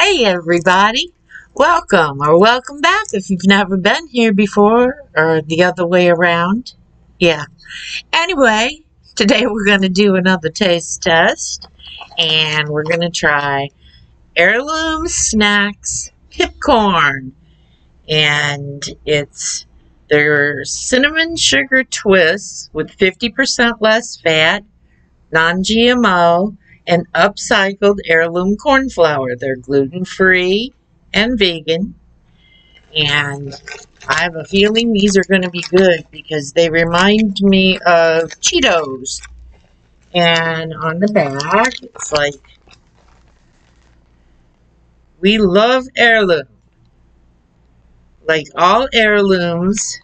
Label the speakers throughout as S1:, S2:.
S1: Hey everybody, welcome or welcome back if you've never been here before or the other way around. Yeah. Anyway, today we're going to do another taste test and we're going to try Heirloom Snacks Pipcorn and it's their cinnamon sugar twists with 50% less fat, non-GMO, and upcycled heirloom corn flour. They're gluten free and vegan. And I have a feeling these are going to be good because they remind me of Cheetos. And on the back, it's like, we love heirloom. Like all heirlooms,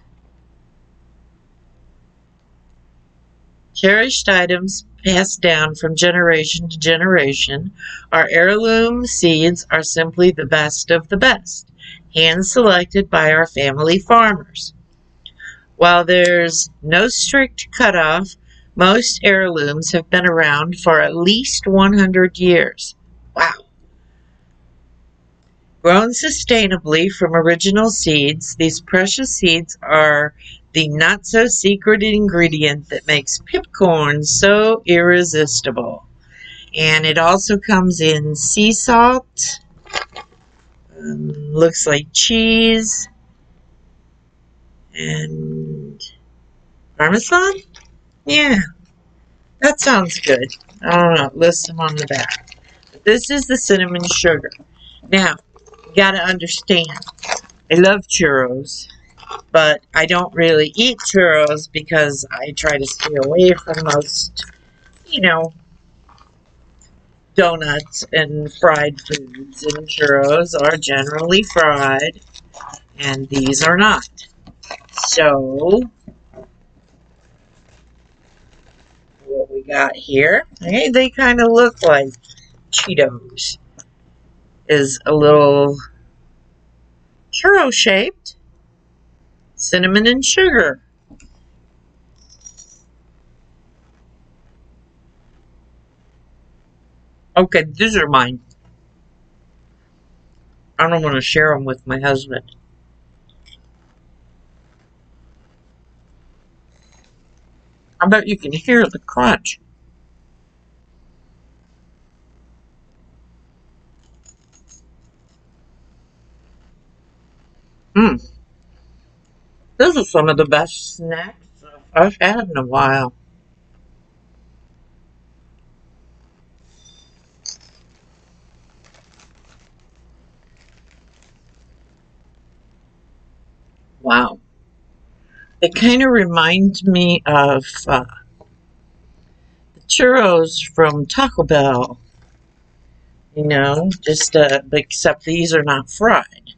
S1: cherished items passed down from generation to generation. Our heirloom seeds are simply the best of the best, hand selected by our family farmers. While there's no strict cutoff, most heirlooms have been around for at least 100 years. Wow. Grown sustainably from original seeds, these precious seeds are the not so secret ingredient that makes pipcorn so irresistible. And it also comes in sea salt, um, looks like cheese, and parmesan? Yeah, that sounds good. I don't know, list them on the back. This is the cinnamon sugar. Now, you gotta understand, I love churros but I don't really eat churros because I try to stay away from most, you know, donuts and fried foods. And churros are generally fried, and these are not. So, what we got here, hey, they kind of look like Cheetos. Is a little churro shaped cinnamon and sugar. Okay, these are mine. I don't want to share them with my husband. I bet you can hear the crunch. Mmm. This is some of the best snacks I've had in a while. Wow. It kind of reminds me of uh, the churros from Taco Bell. You know, just uh, except these are not fried.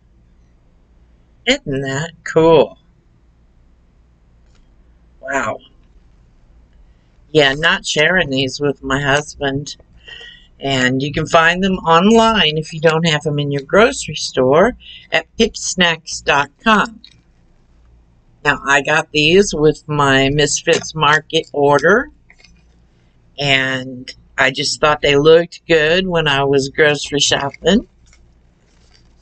S1: Isn't that cool? Wow. Yeah, not sharing these with my husband. And you can find them online if you don't have them in your grocery store at pipsnacks.com. Now, I got these with my Misfits Market order. And I just thought they looked good when I was grocery shopping.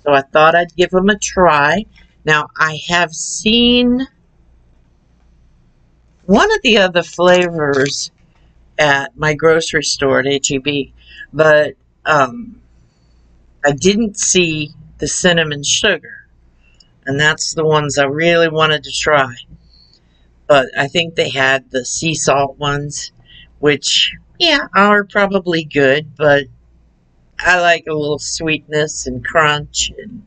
S1: So I thought I'd give them a try. Now, I have seen one of the other flavors at my grocery store at HEB, but um, I didn't see the cinnamon sugar. And that's the ones I really wanted to try. But I think they had the sea salt ones, which, yeah, are probably good, but I like a little sweetness and crunch. And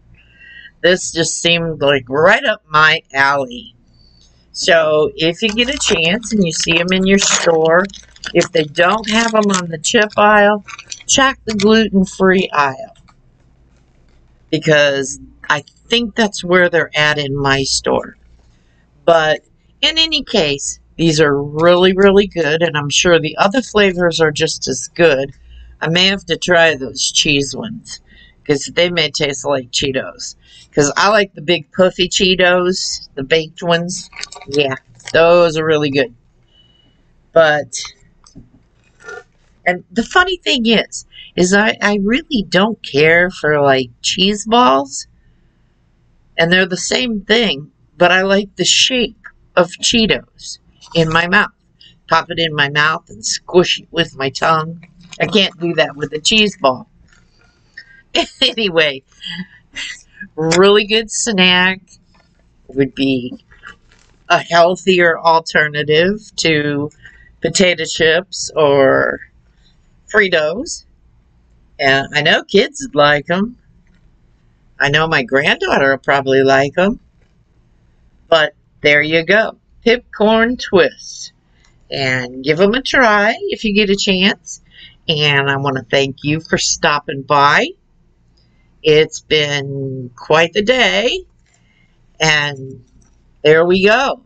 S1: this just seemed like right up my alley. So if you get a chance and you see them in your store, if they don't have them on the chip aisle, check the gluten-free aisle. Because I think that's where they're at in my store. But in any case, these are really, really good, and I'm sure the other flavors are just as good. I may have to try those cheese ones, because they may taste like Cheetos. Because I like the big puffy Cheetos, the baked ones. Yeah, those are really good. But, and the funny thing is, is I, I really don't care for like cheese balls. And they're the same thing, but I like the shape of Cheetos in my mouth. Pop it in my mouth and squish it with my tongue. I can't do that with a cheese ball. anyway, really good snack would be a healthier alternative to potato chips or Fritos. And I know kids would like them. I know my granddaughter will probably like them. But there you go. Pipcorn twists. And give them a try if you get a chance. And I want to thank you for stopping by. It's been quite the day. And there we go.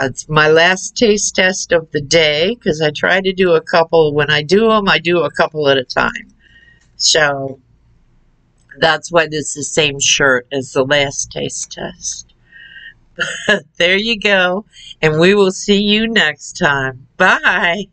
S1: It's my last taste test of the day because I try to do a couple. When I do them, I do a couple at a time. So that's why this is the same shirt as the last taste test. there you go. And we will see you next time. Bye.